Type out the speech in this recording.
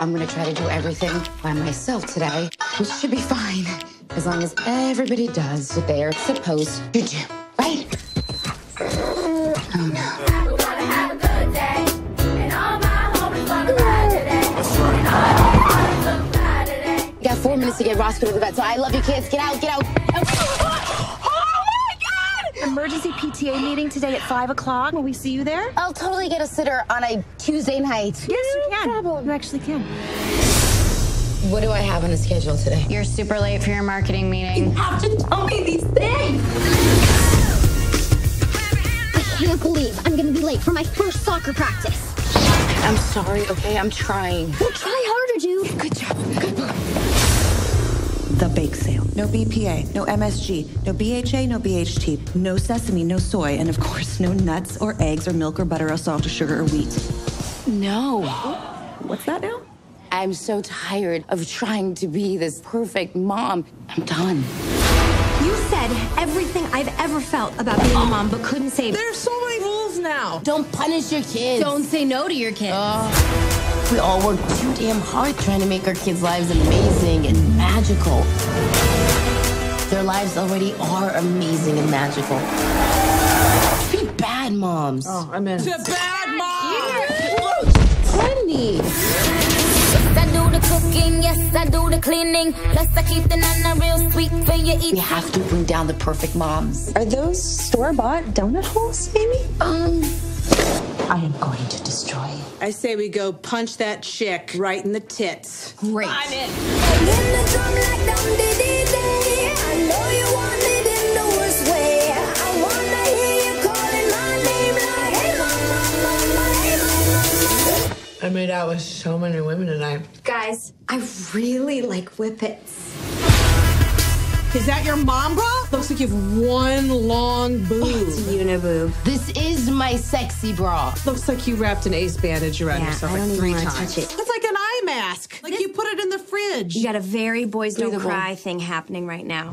I'm gonna try to do everything by myself today, which should be fine as long as everybody does what they are supposed to do, right? Oh no. Got four minutes to get Roscoe to the vet, so I love you kids. Get out, get out. Emergency PTA meeting today at 5 o'clock. Will we see you there? I'll totally get a sitter on a Tuesday night. Yes, you can. Problem. You actually can. What do I have on the schedule today? You're super late for your marketing meeting. have to tell me these things. I can't believe I'm gonna be late for my first soccer practice. I'm sorry, okay? I'm trying. Well, try harder, dude. Good job. Good luck. The bake sale. No BPA, no MSG, no BHA, no BHT, no sesame, no soy, and of course, no nuts or eggs or milk or butter or salt or sugar or wheat. No. What's that now? I'm so tired of trying to be this perfect mom. I'm done. You said everything I've ever felt about being a oh. mom, but couldn't say. It. There's so many rules now. Don't punish your kids. Don't say no to your kids. We all work too damn hard trying to make our kids' lives amazing and magical. Their lives already are amazing and magical. Be bad moms. Oh, I'm in. To bad mom. Plenty. I do the cooking, yes, I do the cleaning. Plus, I keep the nana real sweet for you We have to bring down the perfect moms. Are those store bought donut holes, maybe? Um, I am going to destroy you. I say we go punch that chick right in the tits. Great. I'm in. I made out with so many women tonight. Guys, I really like whippets. Is that your mom bra? Looks like you have one long boob. Oh, it's a Uniboob. this is my sexy bra. Looks like you wrapped an ace bandage around Yeah, yourself I like don't three even times. touch it. That's like an eye mask. Like you put it in the fridge. You got a very boys don't cry thing happening right now.